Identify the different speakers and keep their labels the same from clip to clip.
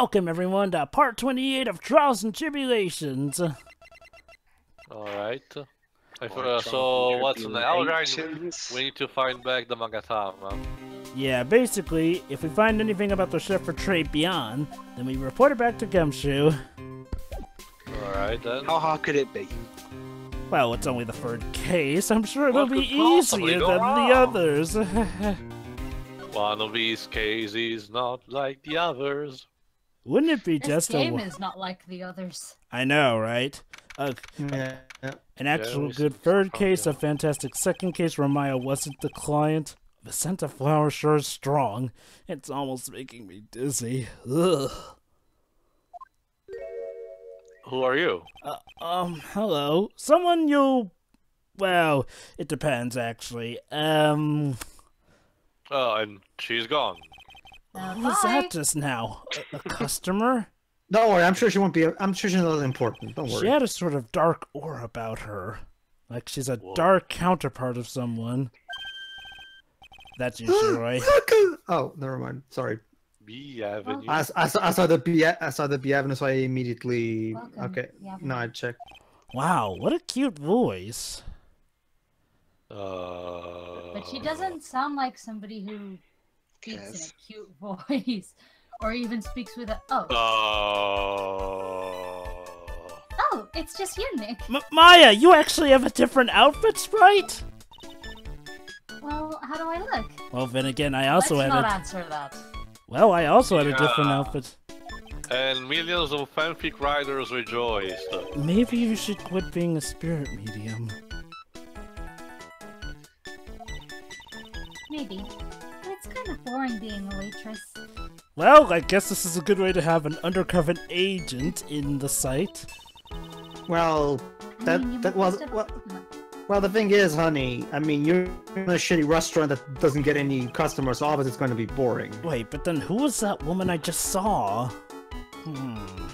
Speaker 1: Welcome, everyone, to part 28 of Trials and Tribulations.
Speaker 2: Alright. Uh, so, what's in the Algarve? We need to find back the Magatama.
Speaker 1: Yeah, basically, if we find anything about the chef for trade beyond, then we report it back to Gumshoe.
Speaker 2: Alright then.
Speaker 3: How hard could it be?
Speaker 1: Well, it's only the third case. I'm sure it'll
Speaker 2: What
Speaker 1: be easier than
Speaker 2: wrong?
Speaker 1: the others.
Speaker 2: One of these cases not like the others.
Speaker 1: Wouldn't it be
Speaker 4: This
Speaker 1: just a...
Speaker 4: game is not like the others.
Speaker 1: I know, right? Uh,
Speaker 5: Yeah.
Speaker 1: an actual
Speaker 2: we
Speaker 1: good third
Speaker 2: probably
Speaker 1: case, a fantastic second case where Maya wasn't the client. The scent of flower sure is strong. It's almost making me dizzy. Ugh.
Speaker 2: Who are you?
Speaker 1: Uh, um, hello. Someone you... Well, it depends, actually. Um,
Speaker 2: Oh, and she's gone.
Speaker 4: Uh,
Speaker 1: who was that just now? A, a customer?
Speaker 5: Don't worry, I'm sure she won't be. I'm sure she's not important. Don't worry.
Speaker 1: She had a sort of dark aura about her. Like she's a
Speaker 2: Whoa.
Speaker 1: dark counterpart of someone. That's you, Shiroi.
Speaker 5: oh, never mind. Sorry.
Speaker 2: B Avenue.
Speaker 5: I, I, saw, I saw the B. I saw the B avenue, so I immediately.
Speaker 4: Welcome,
Speaker 5: Okay.
Speaker 4: B Avenue.
Speaker 5: No, I checked.
Speaker 1: Wow, what a cute voice.
Speaker 2: Uh,
Speaker 4: But she doesn't sound like somebody who speaks in a cute voice. Or even speaks with a. Oh.
Speaker 2: Oh.
Speaker 4: Oh, it's just you, Nick.
Speaker 1: M- Maya, you actually have a different outfit, Sprite?
Speaker 4: Well, how do I look?
Speaker 1: Well, then again, I also
Speaker 4: Let's
Speaker 1: had
Speaker 4: not
Speaker 1: a...
Speaker 4: answer that.
Speaker 1: Well, I also had a different outfit.
Speaker 2: And millions of fanfic writers rejoiced.
Speaker 1: Maybe you should quit being a spirit medium.
Speaker 4: Maybe. Boring being a waitress.
Speaker 1: Well, I guess this is a good way to have an undercover agent in the site.
Speaker 5: Well,
Speaker 4: I
Speaker 5: that
Speaker 4: mean,
Speaker 5: that was
Speaker 4: must
Speaker 5: well. Well, the thing is, honey. I mean, you're in a shitty restaurant that doesn't get any customers, so obviously it's going to be boring.
Speaker 1: Wait, but then who was that woman I just saw? Hmm.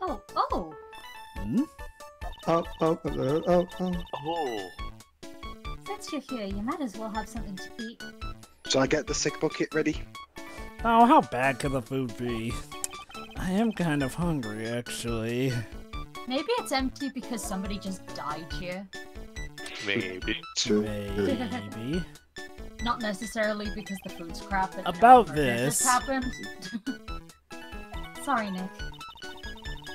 Speaker 4: Oh, oh!
Speaker 1: Hmm?
Speaker 5: Oh, oh, oh, oh, oh, oh.
Speaker 4: Since you're here, you might as well have something to eat.
Speaker 3: Shall I get the sick bucket ready?
Speaker 1: Oh, how bad could the food be? I am kind of hungry, actually.
Speaker 4: Maybe it's empty because somebody just died here.
Speaker 2: Maybe.
Speaker 1: Maybe.
Speaker 4: Not necessarily because the food's crap. But
Speaker 1: About
Speaker 4: no, murder just
Speaker 1: this.
Speaker 4: happened. Sorry, Nick.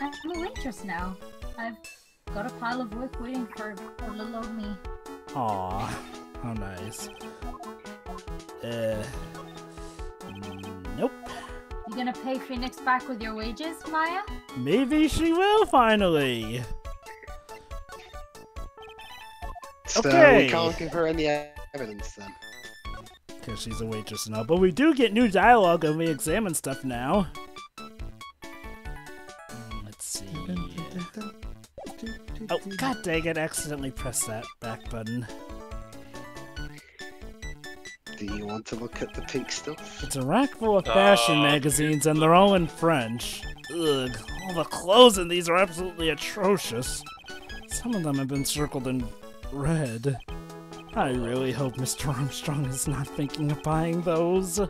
Speaker 4: I'm a waitress now. I've got a pile of work waiting for, for little old me.
Speaker 1: Aw, how nice. Uh. Nope.
Speaker 4: You gonna pay Phoenix back with your wages, Maya?
Speaker 1: Maybe she will finally.
Speaker 3: So
Speaker 1: Okay.
Speaker 3: we can't give her any evidence then.
Speaker 1: Because she's a waitress now. But we do get new dialogue when we examine stuff now. God dang it, accidentally pressed that back button.
Speaker 3: Do you want to look at the pink stuff?
Speaker 1: It's a rack full of fashion
Speaker 2: Oh,
Speaker 1: magazines, and they're all in French. Ugh, all the clothes in these are absolutely atrocious. Some of them have been circled in red. I really hope Mr. Armstrong is not thinking of buying those.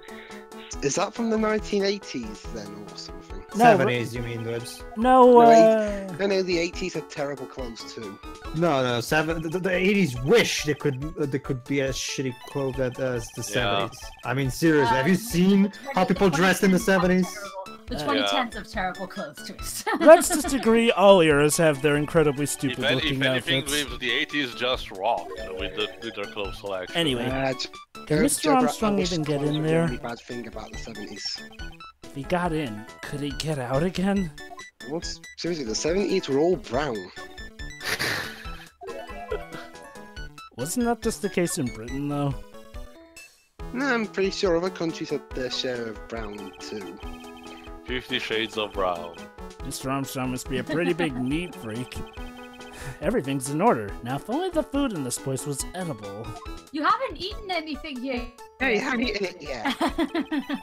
Speaker 3: Is that from the 1980s then, or something?
Speaker 1: No,
Speaker 5: Seventies, you mean, Dwibs?
Speaker 1: No,
Speaker 3: No,
Speaker 1: uh...
Speaker 3: No, no, the 80s had terrible clothes too.
Speaker 5: No, no, seven. The, the 80s wish they could uh, they could be as shitty clothes as the
Speaker 2: Yeah.
Speaker 5: 70s. I mean, seriously, have you
Speaker 4: Um,
Speaker 5: seen how people dressed in the 70s?
Speaker 4: Terrible- The
Speaker 1: Uh,
Speaker 4: 2010s of terrible clothes twist.
Speaker 1: Let's just agree all ears have their incredibly
Speaker 2: If,
Speaker 1: stupid
Speaker 2: any,
Speaker 1: looking
Speaker 2: if anything,
Speaker 1: outfits.
Speaker 2: with the 80s just rocked with, the, with their clothes selection.
Speaker 1: Anyway,
Speaker 3: Uh, j-
Speaker 1: Can
Speaker 3: uh,
Speaker 1: Mr.
Speaker 3: Joe Bra- I
Speaker 1: Armstrong
Speaker 3: wish
Speaker 1: even get in
Speaker 3: were the
Speaker 1: there?
Speaker 3: only bad thing about the 70s.
Speaker 1: if he got in, could he get out again?
Speaker 3: What's seriously? The 70s were all brown.
Speaker 1: Wasn't that just the case in Britain, though?
Speaker 3: No, I'm pretty sure other countries had their share of brown too.
Speaker 2: Fifty Shades of Brown.
Speaker 1: Mr. Armstrong must be a pretty big neat freak. Everything's in order. Now, if only the food in this place was edible.
Speaker 4: You haven't eaten anything yet.
Speaker 3: Yeah, you haven't eaten it yet.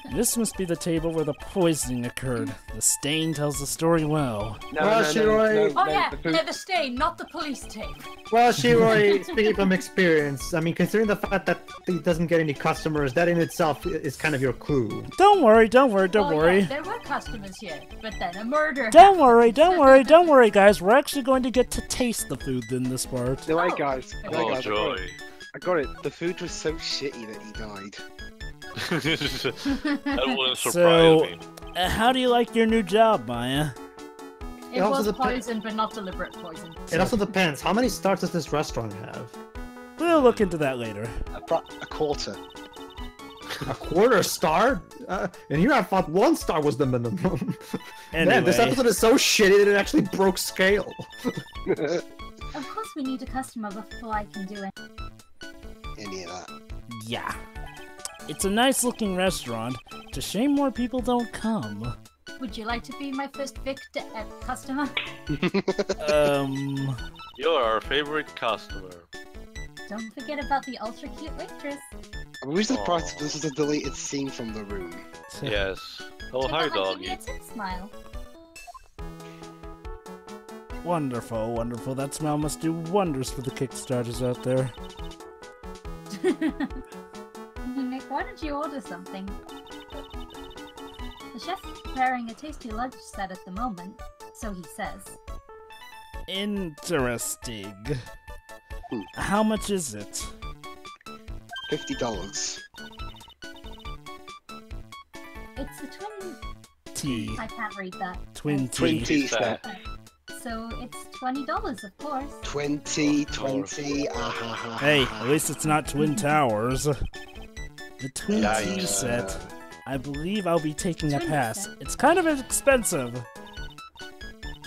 Speaker 1: This must be the table where the poisoning occurred. The stain tells the story well.
Speaker 3: No,
Speaker 5: Well,
Speaker 3: no, no,
Speaker 5: Shiroi-
Speaker 3: no,
Speaker 4: oh yeah,
Speaker 3: the
Speaker 4: yeah, the stain, not the police tape.
Speaker 5: Well, Shiroi, speaking from experience, I mean, considering the fact that he doesn't get any customers, that in itself is kind of your clue.
Speaker 1: Don't worry, don't worry, don't
Speaker 4: Oh,
Speaker 1: worry.
Speaker 4: Yeah, there were customers here, but then a murder.
Speaker 1: Don't worry, don't worry, don't worry, guys. We're actually going to get to taste the food in this part.
Speaker 3: No,
Speaker 4: Oh.
Speaker 3: hey guys. No,
Speaker 2: Oh,
Speaker 3: guys, I got
Speaker 2: joy.
Speaker 3: it. I got it. The food was so shitty that he died.
Speaker 2: that wouldn't surprise
Speaker 1: So-
Speaker 2: me.
Speaker 1: Uh, how do you like your new job, Maya?
Speaker 4: It
Speaker 5: It
Speaker 4: was
Speaker 5: dep-
Speaker 4: poison, but not deliberate poison.
Speaker 5: It also depends. How many stars does this restaurant have?
Speaker 1: We'll look into that later.
Speaker 3: About a quarter.
Speaker 5: A quarter star? Uh, and here I thought one star was the minimum. Man, this episode is so shitty that it actually broke scale.
Speaker 4: Of course, we need a customer before I can do it.
Speaker 3: Any of that.
Speaker 1: Yeah. It's a nice looking restaurant. It's a shame more people don't come.
Speaker 4: Would you like to be my first victor uh, customer?
Speaker 1: Um.
Speaker 2: You're our favorite customer.
Speaker 4: Don't forget about the ultra cute waitress.
Speaker 3: I'm always surprised
Speaker 2: Aw.
Speaker 3: this is a deleted scene from the room.
Speaker 2: Yes. Oh, hi,
Speaker 4: out my
Speaker 2: doggy.
Speaker 4: A smile.
Speaker 1: Wonderful, wonderful. That smell must do wonders for the Kickstarters out there.
Speaker 4: Nick, why don't you order something? The chef's preparing a tasty lunch set at the moment, so he says.
Speaker 1: Interesting.
Speaker 3: Hmm.
Speaker 1: How much is it?
Speaker 3: Fifty dollars.
Speaker 4: It's a twin.
Speaker 1: T.
Speaker 4: I can't read that.
Speaker 1: Twin
Speaker 3: Twin
Speaker 1: T.
Speaker 3: tea
Speaker 2: Is that-
Speaker 3: set.
Speaker 4: So it's twenty dollars, of course.
Speaker 3: Twenty,
Speaker 2: Of
Speaker 3: twenty. Ah, ha, ha,
Speaker 1: Hey, at least it's not Twin Towers. The Twin
Speaker 2: Yeah,
Speaker 1: T
Speaker 2: yeah.
Speaker 1: set. I believe I'll be taking a pass.
Speaker 4: set.
Speaker 1: It's kind of expensive.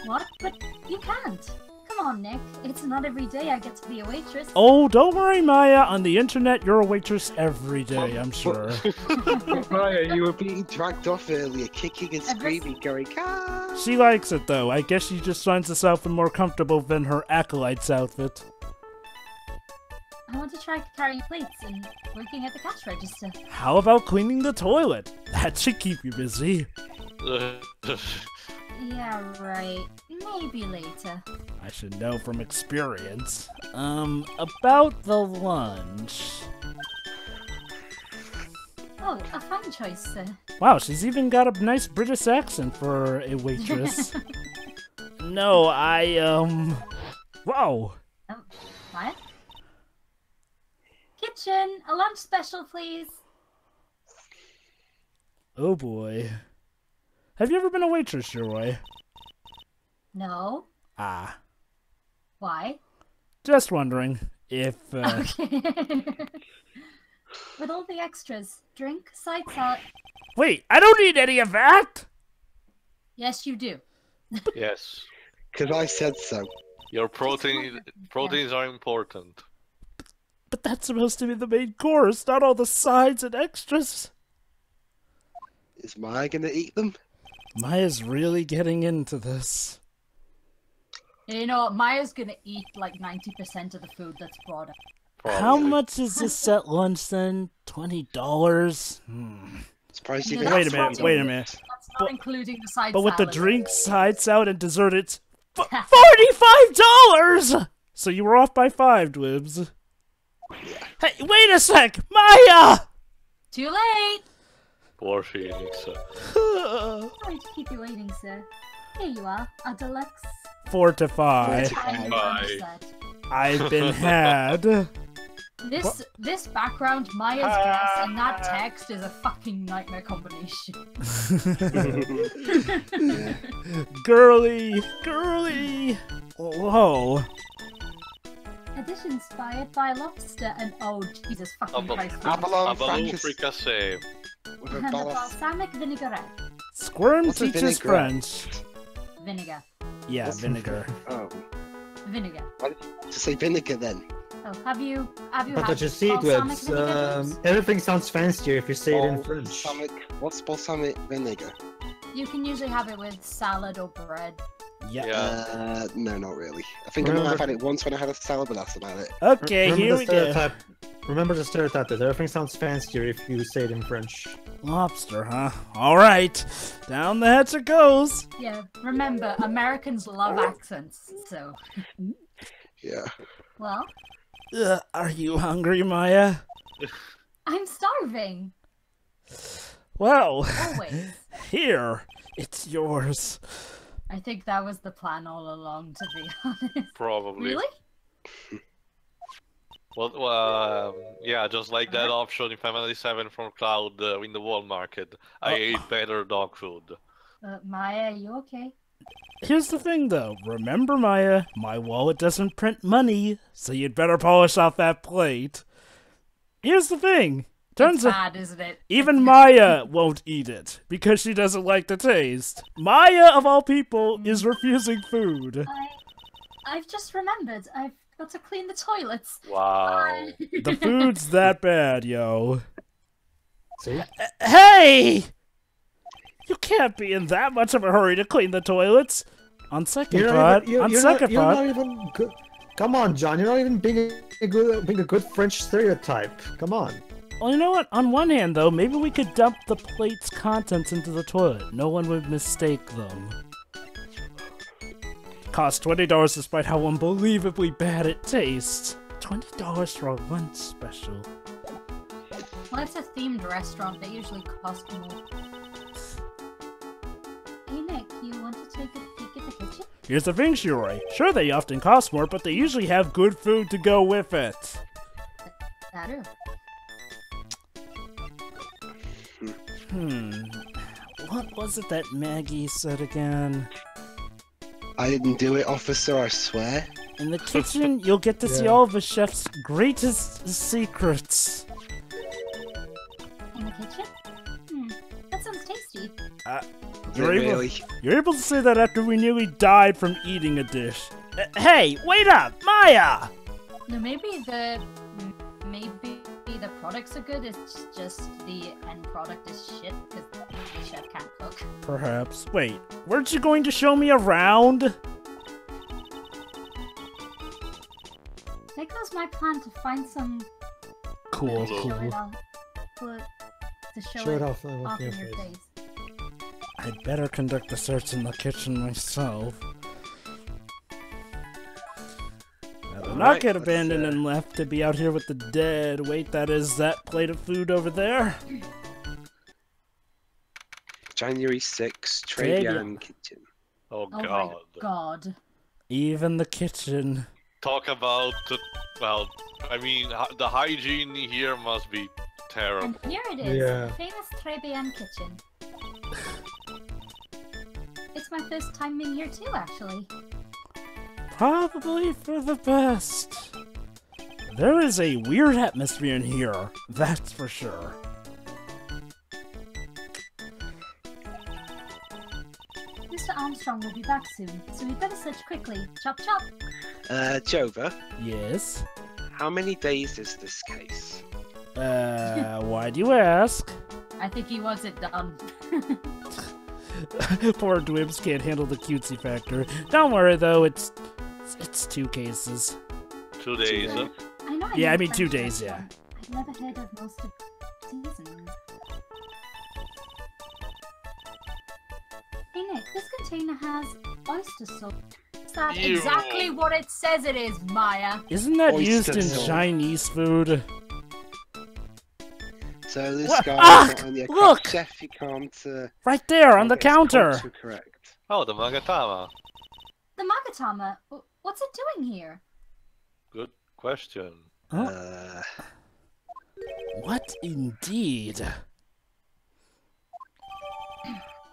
Speaker 4: What? But you can't. Come on, Nick. It's not every day I get to be a waitress.
Speaker 1: Oh, don't worry, Maya. On the internet, you're a waitress every day, I'm sure.
Speaker 3: Maya, you were being dragged off earlier, kicking and screaming, going, ah!
Speaker 1: She likes it, though. I guess she just finds herself more comfortable than her acolyte's outfit.
Speaker 4: I want to try carrying plates and working at the cash register.
Speaker 1: How about cleaning the toilet? That should keep you busy.
Speaker 4: Yeah, right. Maybe later.
Speaker 1: I should know from experience. Um, about the lunch.
Speaker 4: Oh, a fine choice, sir.
Speaker 1: Wow, she's even got a nice British accent for a waitress. no, I, um. Whoa!
Speaker 4: Oh, what? Kitchen, a lunch special, please.
Speaker 1: Oh boy. Have you ever been a waitress, Shiroi?
Speaker 4: No.
Speaker 1: Ah,
Speaker 4: Why?
Speaker 1: just wondering if, uh.
Speaker 4: Okay. With all the extras, drink, side salad.
Speaker 1: Wait, I don't need any of that!
Speaker 4: Yes, you do.
Speaker 2: yes.
Speaker 3: Because I said so.
Speaker 2: Your protein proteins are important.
Speaker 1: But that's supposed to be the main course, not all the sides and extras.
Speaker 3: Is Maya gonna eat them?
Speaker 1: Maya's really getting into this.
Speaker 4: You know, Maya's gonna eat like 90% of the food that's brought up.
Speaker 1: How much is this set lunch then? Twenty dollars? Hmm.
Speaker 3: Surprised you
Speaker 4: No,
Speaker 3: even
Speaker 1: Wait a minute, wait a minute.
Speaker 4: That's not
Speaker 1: But-
Speaker 4: including the side
Speaker 1: But with the
Speaker 4: salad.
Speaker 1: drink, side salad, and dessert, it's f- forty-five dollars. So you were off by five, Dwibs. Hey, wait a sec, Maya.
Speaker 4: Too late!
Speaker 2: Poor Phoenix.
Speaker 4: Sorry to keep you waiting, sir. Here you are, a deluxe
Speaker 1: Fortify.
Speaker 4: tiny
Speaker 2: Bye.
Speaker 4: lunch set.
Speaker 1: I've been had.
Speaker 4: This this background, Maya's dress, and that ah. text is a fucking nightmare combination.
Speaker 1: girly, girly. Whoa.
Speaker 4: A dish inspired by lobster and oh Jesus fucking
Speaker 2: Abo-
Speaker 4: Christ.
Speaker 3: Abalone
Speaker 2: Abalone
Speaker 3: Francas
Speaker 2: fricassee.
Speaker 3: with
Speaker 4: and a balsamic vinaigrette.
Speaker 1: Squirm
Speaker 3: What's a
Speaker 1: teaches
Speaker 3: vinaigrette?
Speaker 1: French.
Speaker 4: Vinegar.
Speaker 1: Yeah,
Speaker 3: What's-
Speaker 1: vinegar.
Speaker 3: Oh,
Speaker 4: Vinegar.
Speaker 3: to say vinegar then.
Speaker 4: Oh, have you have you
Speaker 5: But
Speaker 4: had
Speaker 5: don't you see,
Speaker 4: balsamic
Speaker 5: Dwibs?
Speaker 4: vinegar?
Speaker 5: Um, everything sounds fancier if you say it in French.
Speaker 3: What's balsamic vinegar?
Speaker 4: You can usually have it with salad or bread.
Speaker 1: Yeah.
Speaker 2: Yeah.
Speaker 3: Uh, no, not really. I think I might have had it once when I had a salad, but that's about it.
Speaker 1: Okay,
Speaker 5: remember
Speaker 1: here
Speaker 5: the
Speaker 1: we go.
Speaker 5: Remember the stereotype that everything sounds fancier if you say it in French.
Speaker 1: Lobster, huh? All right. Down the hatch it goes.
Speaker 4: Yeah, remember, Americans love accents, so.
Speaker 3: Yeah.
Speaker 4: Well,
Speaker 1: Ugh, are you hungry, Maya?
Speaker 4: I'm starving.
Speaker 1: Well,
Speaker 4: Always.
Speaker 1: here. It's yours.
Speaker 4: I think that was the plan all along, to be honest.
Speaker 2: Probably.
Speaker 4: Really?
Speaker 2: Well, well, um, yeah, just like that option in Final Fantasy 7 from Cloud uh, in the Wall Market. I
Speaker 1: Oh.
Speaker 2: ate better dog food.
Speaker 4: Uh, Maya, you okay?
Speaker 1: Here's the thing, though. Remember, Maya, my wallet doesn't print money, so you'd better polish off that plate. Here's the thing. Turns
Speaker 4: it's
Speaker 1: out
Speaker 4: bad, isn't it?
Speaker 1: even Maya won't eat it because she doesn't like the taste. Maya, of all people, is refusing food.
Speaker 4: I, I've just remembered. I've got to clean the toilets.
Speaker 2: Wow.
Speaker 1: The food's that bad, yo.
Speaker 5: See?
Speaker 1: Uh, hey! You can't be in that much of a hurry to clean the toilets. On second
Speaker 5: You're
Speaker 1: thought,
Speaker 5: not even, you're,
Speaker 1: on
Speaker 5: you're
Speaker 1: second
Speaker 5: not, you're not even good. Come on, John. You're not even being a good, being a good French stereotype. Come on.
Speaker 1: Well, you know what? On one hand, though, maybe we could dump the plate's contents into the toilet. No one would mistake them. Cost twenty dollars despite how unbelievably bad it tastes. Twenty dollars for a lunch special.
Speaker 4: Well, it's a themed restaurant. They usually cost more. Hey, Nick, you want to take a peek at the kitchen?
Speaker 1: Here's the thing, Shiroi. Sure, they often cost more, but they usually have good food to go with it.
Speaker 4: That or
Speaker 1: Hmm. What was it that Maggey said again?
Speaker 3: I didn't do it, officer, I swear.
Speaker 1: In the kitchen, you'll get to see all of the chef's greatest secrets.
Speaker 4: in the kitchen? Hmm, that sounds tasty.
Speaker 1: You're able,
Speaker 3: really?
Speaker 1: you're able to say that after we nearly died from eating a dish. Uh, hey, wait up, Maya!
Speaker 4: No, maybe the m- maybe the products are good. It's just the end product is shit because the chef can't cook.
Speaker 1: Perhaps. Wait, weren't you going to show me around?
Speaker 4: There goes my plan to find some.
Speaker 1: Cool,
Speaker 2: Cool.
Speaker 4: Show it off, put, to show,
Speaker 5: Show
Speaker 4: it
Speaker 5: it off, uh,
Speaker 4: off in
Speaker 5: your
Speaker 4: your
Speaker 5: face.
Speaker 4: face.
Speaker 1: I'd better conduct the search in the kitchen myself. Rather not
Speaker 3: Alright,
Speaker 1: get
Speaker 3: let's,
Speaker 1: abandoned
Speaker 3: uh,
Speaker 1: and left to be out here with the dead. Wait, that is that plate of food over there?
Speaker 3: January 6th,
Speaker 1: Très bien.
Speaker 3: Trés Bien Kitchen.
Speaker 2: Oh,
Speaker 4: Oh
Speaker 2: god.
Speaker 4: my god.
Speaker 1: Even the kitchen.
Speaker 2: Talk about, uh, well, I mean, the hygiene here must be terrible.
Speaker 4: And here it is,
Speaker 5: Yeah.
Speaker 4: famous Trés Bien kitchen. It's my first time in here too, actually.
Speaker 1: Probably for the best. There is a weird atmosphere in here, that's for sure.
Speaker 4: Mr. Armstrong will be back soon, so we better search quickly. Chop chop.
Speaker 3: Uh, Jovah,
Speaker 1: Yes?
Speaker 3: how many days is this case?
Speaker 1: Uh, why do you ask?
Speaker 4: I think he wants it done.
Speaker 1: Poor Dwibs can't handle the cutesy factor. Don't worry though, it's it's, it's two cases.
Speaker 2: Two days. uh,
Speaker 4: I know. I
Speaker 1: Yeah, I mean, two days, yeah.
Speaker 4: I've never heard of most of seasons. Hey Nick, this container has oyster sauce. Is that
Speaker 2: Ew.
Speaker 4: exactly what it says it is, Maya?
Speaker 1: Isn't that
Speaker 3: Oyster
Speaker 1: used in
Speaker 3: sauce.
Speaker 1: Chinese food?
Speaker 3: So this
Speaker 1: What?
Speaker 3: guy
Speaker 1: Ah,
Speaker 3: is not only a
Speaker 1: look!
Speaker 3: chef, he can't. Uh,
Speaker 1: Right there on the counter.
Speaker 3: Correct.
Speaker 2: Oh, the Magatama.
Speaker 4: The Magatama. Wh- What's it doing here?
Speaker 2: Good question.
Speaker 1: Huh?
Speaker 3: Uh,
Speaker 1: What indeed?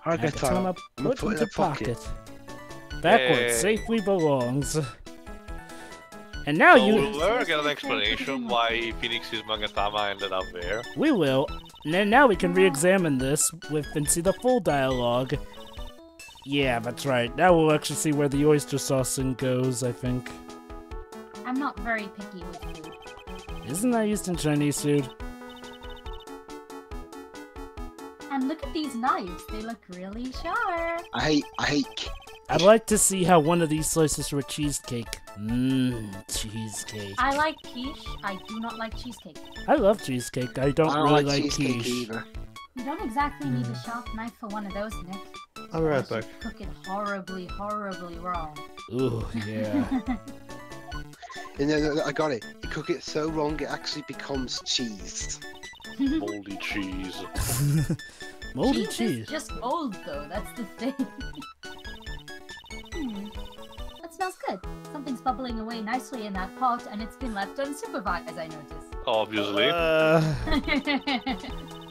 Speaker 3: Hagatama.
Speaker 1: Magatama
Speaker 3: I'm
Speaker 1: put
Speaker 3: put in
Speaker 1: into
Speaker 3: pocket.
Speaker 1: pocket. Back where it
Speaker 2: Hey.
Speaker 1: safely belongs. And now
Speaker 2: So
Speaker 1: you
Speaker 2: we'll ever get an explanation why Phoenix's Magatama ended up there.
Speaker 1: we will. And now we can re-examine this with and see the full dialogue. Yeah, that's right. Now we'll actually see where the oyster saucing goes, I think.
Speaker 4: I'm not very picky with food.
Speaker 1: Isn't that used in Chinese food?
Speaker 4: And look at these knives. They look really sharp.
Speaker 3: I hate, I hate,
Speaker 1: I'd like to see how one of these slices with cheesecake. Mmm, cheesecake.
Speaker 4: I like quiche. I do not like cheesecake.
Speaker 1: I love cheesecake. I don't
Speaker 3: I don't
Speaker 1: really
Speaker 3: like
Speaker 1: like
Speaker 3: cheesecake
Speaker 1: quiche.
Speaker 3: either.
Speaker 4: You don't exactly need a sharp knife for one of those, Nick.
Speaker 5: I'll be right
Speaker 4: Unless you
Speaker 5: back.
Speaker 4: Cook it horribly, horribly wrong.
Speaker 1: Ooh, yeah.
Speaker 3: And then I got it. You cook it so wrong, it actually becomes cheese.
Speaker 2: Moldy cheese.
Speaker 1: Moldy
Speaker 4: cheese,
Speaker 1: cheese.
Speaker 4: is just mold, though. That's the thing. hmm. That smells good. Something's bubbling away nicely in that pot, and it's been left unsupervised. I notice.
Speaker 2: Obviously.
Speaker 1: Uh,
Speaker 4: it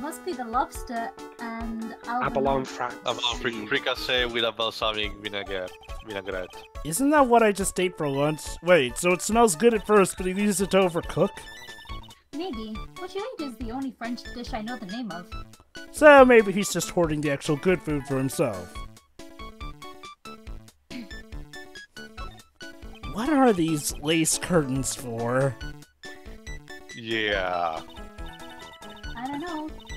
Speaker 4: must be the lobster and I'll
Speaker 3: Abalone France.
Speaker 2: About fricassee with a balsamic vinaigrette. vinaigrette.
Speaker 1: isn't that what I just ate for lunch? Wait, so it smells good at first, but he leaves it to overcook?
Speaker 4: Maybe. What you eat is the only French dish I know the name of.
Speaker 1: So maybe he's just hoarding the actual good food for himself. What are these lace curtains for?
Speaker 2: Yeah.
Speaker 4: I don't know, but they give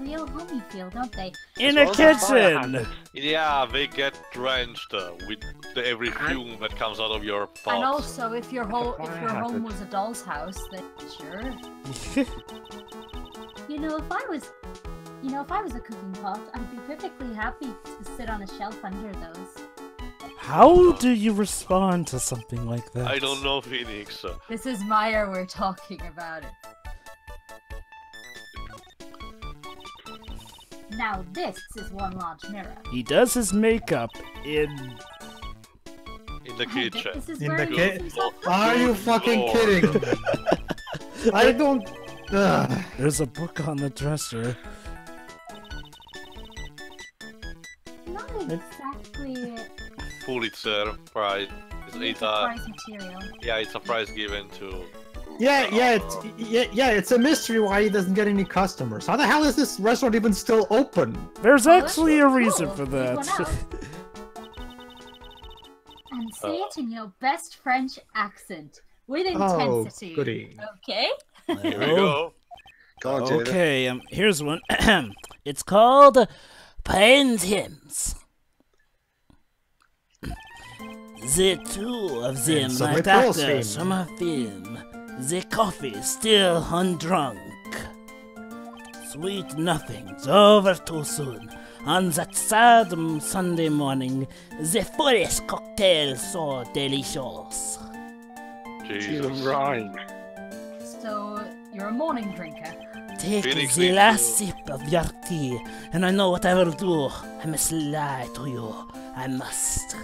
Speaker 4: the a real homey feel, don't they?
Speaker 1: In
Speaker 3: As
Speaker 1: a
Speaker 3: the
Speaker 1: kitchen!
Speaker 3: hazard.
Speaker 2: Yeah, they get drenched uh, with the, every fume that comes out of your pot.
Speaker 4: And also, if your whole if your home was a doll's house, then sure. You know, if I was, you know, if I was a cooking pot, I'd be perfectly happy to sit on a shelf under those.
Speaker 1: How do you respond to something like that?
Speaker 2: I don't know, Phoenix.
Speaker 4: This is Maya we're talking about it. Now this is one large mirror.
Speaker 1: He does his makeup in.
Speaker 2: In the kitchen.
Speaker 4: This is
Speaker 5: In
Speaker 4: where
Speaker 5: the
Speaker 4: he
Speaker 5: ki-
Speaker 4: gets himself
Speaker 5: Are you fucking
Speaker 2: lord.
Speaker 5: kidding? I don't. Ugh.
Speaker 1: There's a book on the dresser.
Speaker 4: Not exactly
Speaker 2: Pulitzer Prize. It's,
Speaker 4: it's
Speaker 2: it's
Speaker 4: a
Speaker 2: a,
Speaker 4: prize material.
Speaker 2: yeah, it's a prize given to.
Speaker 5: Yeah, yeah, it's yeah, yeah, it's a mystery why he doesn't get any customers. How the hell is this restaurant even still open?
Speaker 1: There's
Speaker 4: Well,
Speaker 1: actually a
Speaker 4: cool.
Speaker 1: reason for that.
Speaker 4: And say
Speaker 2: Uh.
Speaker 4: it in your best French accent with
Speaker 5: Oh,
Speaker 4: intensity.
Speaker 5: goody.
Speaker 4: Okay?
Speaker 2: Here we go.
Speaker 3: Go on,
Speaker 1: Okay, um, here's one. it's called Paintings. The two of them
Speaker 5: And
Speaker 1: are
Speaker 5: Subway
Speaker 1: doctors from a film. The coffee still undrunk. Sweet nothings over too soon. On that sad Sunday morning, the forest cocktail so delicious.
Speaker 2: Jesus.
Speaker 3: Even rhyme.
Speaker 4: So, you're a morning drinker.
Speaker 1: Take
Speaker 2: Phoenix
Speaker 1: the last
Speaker 2: to-
Speaker 1: sip of your tea, and I know what I will do. I must lie to you. I must.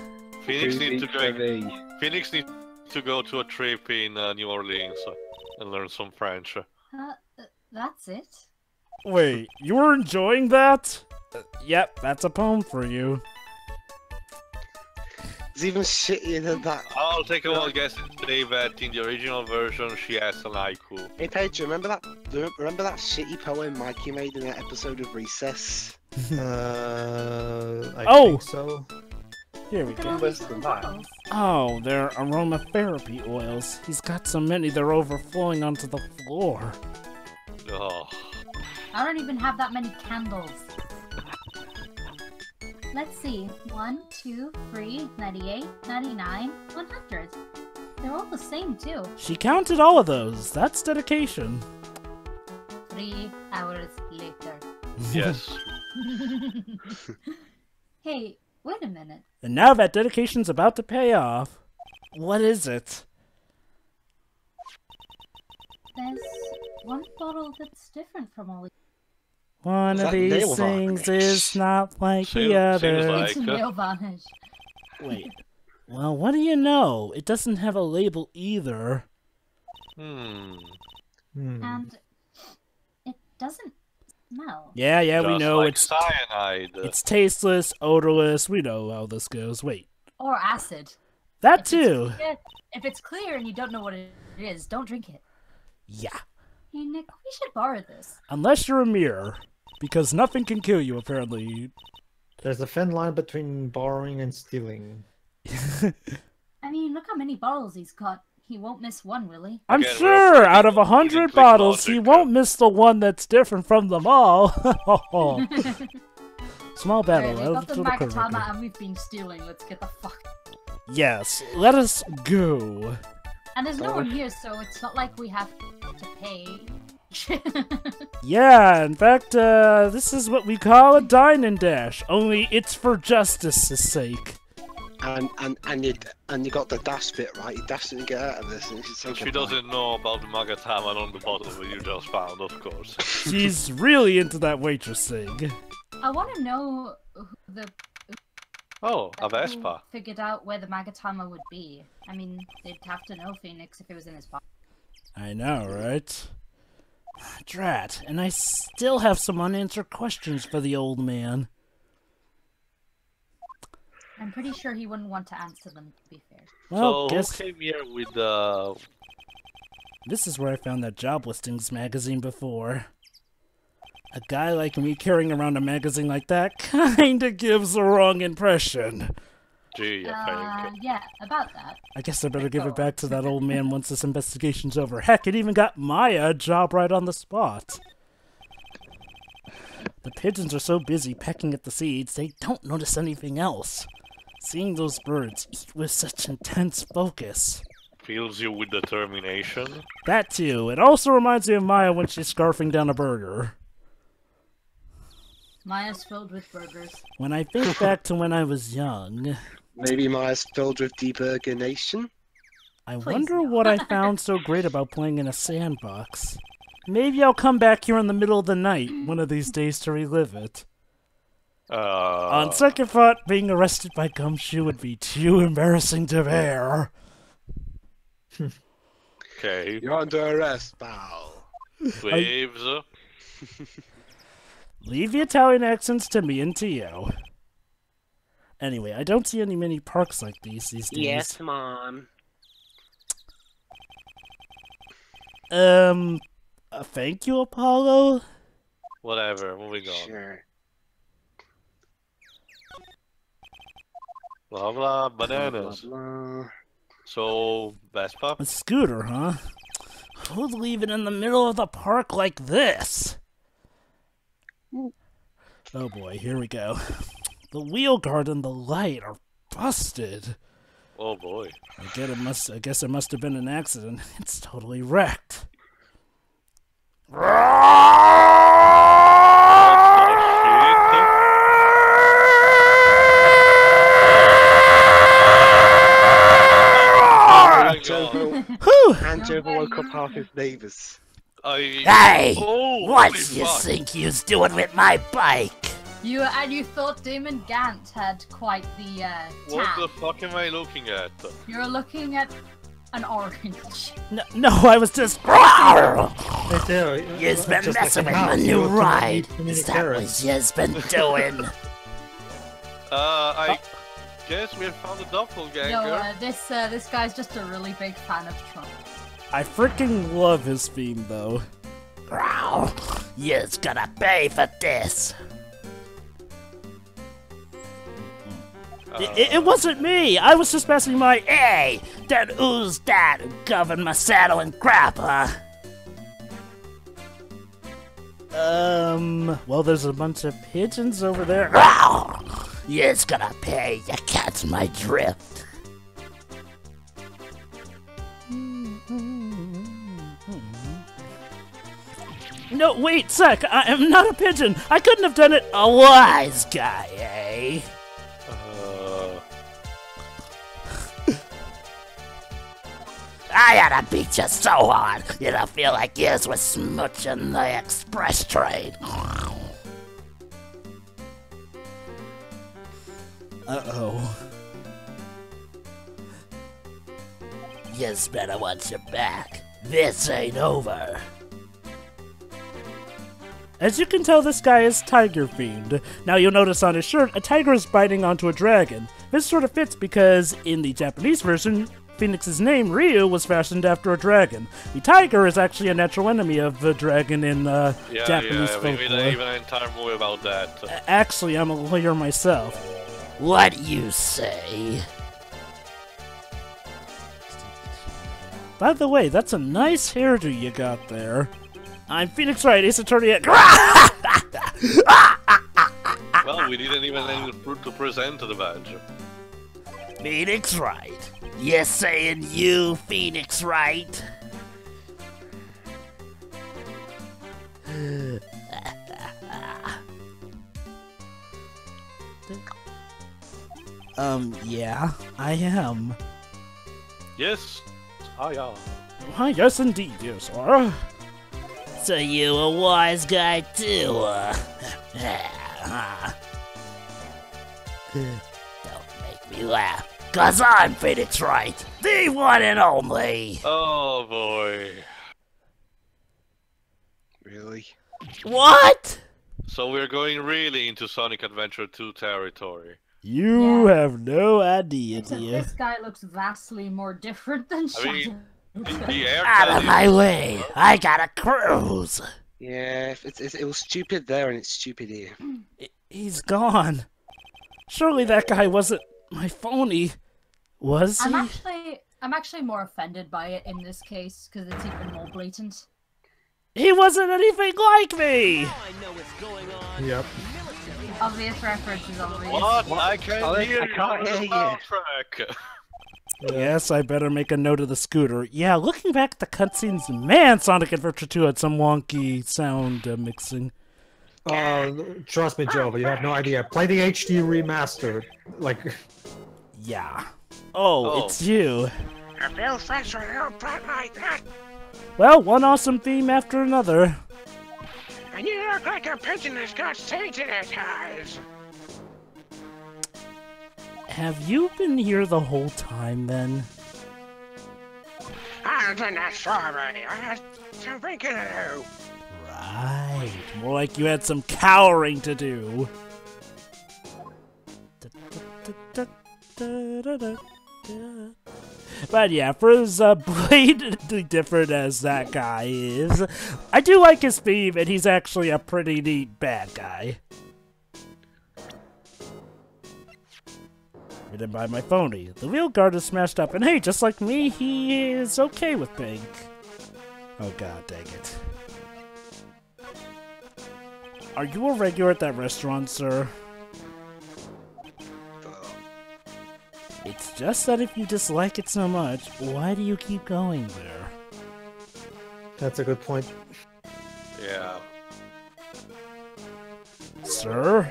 Speaker 2: Phoenix need to go.
Speaker 3: Heavy.
Speaker 2: Phoenix need to go to a trip in uh, New Orleans uh, and learn some French.
Speaker 4: Uh, uh, that's it.
Speaker 1: Wait, you were enjoying that? Uh, yep, that's a poem for you.
Speaker 3: It's even shittier than that.
Speaker 2: I'll take a wild guess and say that in the original version she has an haiku.
Speaker 3: Hey Paige, remember that? Remember that shitty poem Mikey made in that episode of Recess?
Speaker 5: Uh, I
Speaker 1: Oh!
Speaker 5: think so.
Speaker 1: Here we go.
Speaker 4: all
Speaker 3: Where's
Speaker 4: these
Speaker 3: the
Speaker 4: little
Speaker 3: line?
Speaker 4: bottles.
Speaker 1: Oh, they're aromatherapy oils. He's got so many they're overflowing onto the floor.
Speaker 2: Oh,
Speaker 4: I don't even have that many candles. Let's see. 1, 2, 3, 98, 99, 100. They're all the same, too.
Speaker 1: She counted all of those. That's dedication.
Speaker 4: Three hours later.
Speaker 2: yes.
Speaker 4: hey, wait a minute.
Speaker 1: And now that dedication's about to pay off. What is it?
Speaker 4: There's one bottle that's different from all the
Speaker 1: One of these things is not like
Speaker 2: Seems-
Speaker 1: the other.
Speaker 2: like-
Speaker 4: It's
Speaker 2: uh,
Speaker 4: nail varnish.
Speaker 1: Wait. Well, what do you know? It doesn't have a label either.
Speaker 2: Hmm.
Speaker 5: Hmm.
Speaker 4: And it doesn't smell.
Speaker 1: Yeah, yeah, we know
Speaker 2: like
Speaker 1: it's
Speaker 2: cyanide.
Speaker 1: it's tasteless, odorless. We know how this goes. Wait,
Speaker 4: Or acid.
Speaker 1: that
Speaker 4: If it's
Speaker 1: too.
Speaker 4: clear- If it's clear and you don't know what it is, don't drink it.
Speaker 1: Yeah,
Speaker 4: Hey, Nick, we should borrow this.
Speaker 1: unless you're a mirror, because nothing can kill you apparently.
Speaker 5: There's a thin line between borrowing and stealing.
Speaker 4: I mean, look how many bottles he's got. He won't miss one, will he?
Speaker 1: I'm
Speaker 2: Again, we're
Speaker 1: sure out of a hundred bottles, he
Speaker 2: logic,
Speaker 1: won't miss the one that's different from them all. Small battle.
Speaker 4: Alright, we
Speaker 1: out
Speaker 4: got the
Speaker 1: to
Speaker 4: Magatama and we've been stealing. Let's get the fuck.
Speaker 1: Yes, let us go.
Speaker 4: And there's no one here, so it's not like we have to pay.
Speaker 1: Yeah, in fact, uh, this is what we call a dine and dash. Only it's for justice's sake.
Speaker 3: And and and you and you got the dash bit right. You dash didn't get out of this. And it's so
Speaker 2: She doesn't know about the Magatama on the bottle that you just found, of course.
Speaker 1: She's really into that waitressing.
Speaker 4: I want to know who the
Speaker 2: Oh, a Vespa.
Speaker 4: figured out where the Magatama would be. I mean, they'd have to know Phoenix if it was in his pocket.
Speaker 1: I know, right? Ah, drat, and I still have some unanswered questions for the old man.
Speaker 4: I'm pretty sure he wouldn't want to answer them. To be fair.
Speaker 1: Well,
Speaker 2: so
Speaker 1: guess
Speaker 2: who came here with uh
Speaker 1: this is where I found that job listings magazine before. A guy like me carrying around a magazine like that kinda gives the wrong impression.
Speaker 2: Gee, I
Speaker 4: Uh,
Speaker 2: think.
Speaker 4: yeah, about that.
Speaker 1: I guess I better give it back to that old man once this investigation's over. Heck, it even got Maya a job right on the spot. The pigeons are so busy pecking at the seeds, they don't notice anything else. Seeing those birds with such intense focus.
Speaker 2: Fills you with determination.
Speaker 1: That too. It also reminds me of Maya when she's scarfing down a burger.
Speaker 4: Maya's filled with burgers.
Speaker 1: When I think back to when I was young,
Speaker 3: Maybe Maya's filled with deburgonation.
Speaker 1: I
Speaker 4: Please
Speaker 1: wonder
Speaker 4: no.
Speaker 1: what I found so great about playing in a sandbox. Maybe I'll come back here in the middle of the night one of these days to relive it.
Speaker 2: Uh,
Speaker 1: On second thought, being arrested by Gumshoe would be too embarrassing to bear.
Speaker 2: okay.
Speaker 3: You're under arrest, pal.
Speaker 2: Waves.
Speaker 1: Leave the Italian accents to me and to you. Anyway, I don't see any mini parks like these these days.
Speaker 3: Yes, Mom.
Speaker 1: Um, uh, thank you, Apollo.
Speaker 2: Whatever, moving on.
Speaker 3: Sure.
Speaker 2: Blah blah
Speaker 3: Blah,
Speaker 2: bananas.
Speaker 3: blah.
Speaker 2: So Vespa.
Speaker 1: A scooter, huh? Who'd leave it in the middle of the park like this? Oh boy, here we go. The wheel guard and the light are busted.
Speaker 2: Oh boy.
Speaker 1: I get it must. I guess it must have been an accident. It's totally wrecked.
Speaker 2: Oh my
Speaker 3: And
Speaker 2: god.
Speaker 3: Jovah,
Speaker 1: Whew!
Speaker 3: and Jovah woke up half his neighbours.
Speaker 2: I.
Speaker 6: Hey!
Speaker 2: Oh,
Speaker 6: What
Speaker 2: holy
Speaker 6: you
Speaker 2: fuck.
Speaker 6: think you's doing with my bike?
Speaker 4: You and you thought Damon Gant had quite the uh,
Speaker 2: What the fuck am I looking at?
Speaker 4: You're looking at an orange.
Speaker 1: No, no, I was just.
Speaker 6: Rawr!
Speaker 5: Right.
Speaker 6: You've been
Speaker 5: Just
Speaker 6: messing
Speaker 5: the
Speaker 6: with my new ride.
Speaker 5: eat
Speaker 6: Is that
Speaker 5: carrots.
Speaker 6: what you's been doing?
Speaker 2: Uh, I guess we have found a doppelganger.
Speaker 4: No, uh, this uh, this guy's just a really big fan of Trump.
Speaker 1: I freaking love his theme though.
Speaker 6: Growl. You's gonna pay for this.
Speaker 2: Uh,
Speaker 1: It, it wasn't me. I was just passing my.
Speaker 6: Hey, then who's that who governed my saddle and crap, huh?
Speaker 1: Um. Well, there's a bunch of pigeons over there.
Speaker 6: Growl. You's gonna pay. You catch my drift.
Speaker 1: No, wait, sec. I am not a pigeon. I couldn't have done it.
Speaker 6: A wise guy, eh? I oughta beat you so hard, you'd feel like yours was smooching the express train.
Speaker 1: Uh oh.
Speaker 6: Yous better watch your back. This ain't over.
Speaker 1: As you can tell, this guy is Tiger Fiend. Now you'll notice on his shirt, a tiger is biting onto a dragon. This sort of fits because in the Japanese version, Phoenix's name, Ryu, was fashioned after a dragon. The tiger is actually a natural enemy of the dragon in uh,
Speaker 2: yeah,
Speaker 1: Japanese
Speaker 2: yeah, we made even an entire movie about that.
Speaker 1: Actually, I'm a lawyer myself.
Speaker 6: What you say?
Speaker 1: By the way, that's a nice hairdo you got there. I'm Phoenix Wright, Ace Attorney at.
Speaker 2: Well, we didn't even any fruit to present to the badge.
Speaker 6: Phoenix Wright. Yes, saying you, Phoenix Wright?
Speaker 1: Um, yeah, I am.
Speaker 2: Yes, I am.
Speaker 1: Why, yes, indeed, dear sir.
Speaker 6: So you a wise guy too, uh? Don't make me laugh, cause I'm Phoenix Wright, the one and only.
Speaker 2: Oh boy.
Speaker 3: Really?
Speaker 6: What?
Speaker 2: So we're going really into Sonic Adventure 2 territory.
Speaker 1: You
Speaker 4: Yeah.
Speaker 1: have no idea,
Speaker 4: Except
Speaker 1: dear.
Speaker 4: this guy looks vastly more different than
Speaker 2: I
Speaker 4: Shadow.
Speaker 2: mean, The, the air
Speaker 6: Out of my way, I gotta cruise.
Speaker 3: Yeah, it's, it's, it was stupid there and it's stupid here.
Speaker 1: I- He's gone. Surely that guy wasn't my phony, was he?
Speaker 4: I'm actually, I'm actually more offended by it in this case because it's even more blatant.
Speaker 1: He wasn't anything like me.
Speaker 5: Yep.
Speaker 4: Obvious reference is obvious.
Speaker 2: What? I can't
Speaker 3: Alex,
Speaker 2: hear
Speaker 3: I can't
Speaker 2: on
Speaker 3: hear you.
Speaker 2: soundtrack.
Speaker 1: Yes, I better make a note of the scooter. Yeah, looking back at the cutscenes, man, Sonic Adventure 2 had some wonky sound uh, mixing.
Speaker 5: Uh, trust me, Joe, but you have no idea. Play the HD remastered. Like,
Speaker 1: Yeah. Oh,
Speaker 2: Oh.
Speaker 1: it's you.
Speaker 7: A few friends help out like that,
Speaker 1: Well, one awesome theme after another.
Speaker 7: and you look like a pigeon that's got in its eyes.
Speaker 1: Have you been here the whole time then?
Speaker 7: I was in that strawberry. I had some thinking to do.
Speaker 1: Right. More like you had some cowering to do. But yeah, for as uh, blatantly different as that guy is, I do like his theme, and he's actually a pretty neat bad guy. Written by my phony. The wheel guard is smashed up, and hey, just like me, he is okay with pink. Oh god dang it. Are you a regular at that restaurant, sir? Just that if you dislike it so much, why do you keep going there?
Speaker 5: that's a good point.
Speaker 2: Yeah.
Speaker 1: Sir?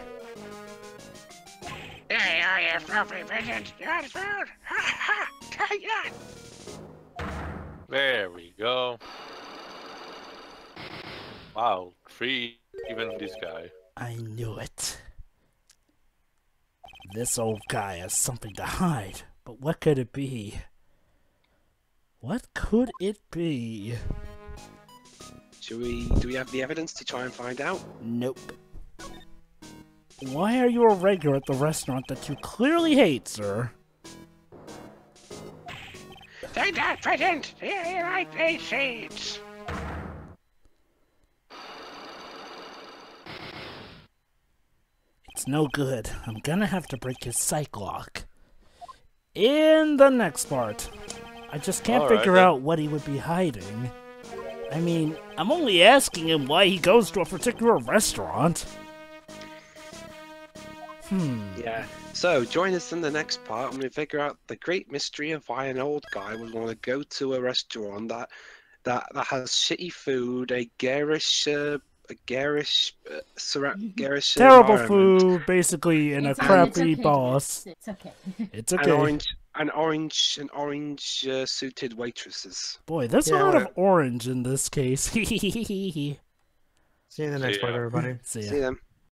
Speaker 7: There you are, you fluffy pigeons. You got food? Ha ha! Take that!
Speaker 2: There we go. Wow, three, even this guy.
Speaker 1: I knew it. This old guy has something to hide, but what could it be? What could it be?
Speaker 3: Should we? Do we have the evidence to try and find out?
Speaker 1: Nope. Why are you a regular at the restaurant that you clearly hate, sir?
Speaker 7: Take that, pigeons! You you like these seeds?
Speaker 1: It's no good. I'm gonna have to break his psych lock. In the next part. I just can't
Speaker 2: Alright,
Speaker 1: figure
Speaker 2: then.
Speaker 1: out what he would be hiding. I mean, I'm only asking him why he goes to a particular restaurant. Hmm.
Speaker 3: Yeah. So join us in the next part when we figure out the great mystery of why an old guy would want to go to a restaurant that that that has shitty food, a garish, uh, a garish, uh, garish
Speaker 1: Terrible food, basically, and a
Speaker 4: It's- it's
Speaker 1: crappy
Speaker 4: okay,
Speaker 1: boss.
Speaker 4: It's okay.
Speaker 1: It's
Speaker 3: An
Speaker 1: okay.
Speaker 3: orange, an orange, an orange uh, suited waitresses.
Speaker 1: Boy, there's a lot of orange in this case. See
Speaker 5: See you in the next part,
Speaker 2: Yeah.
Speaker 5: everybody.
Speaker 1: ya.
Speaker 3: See them.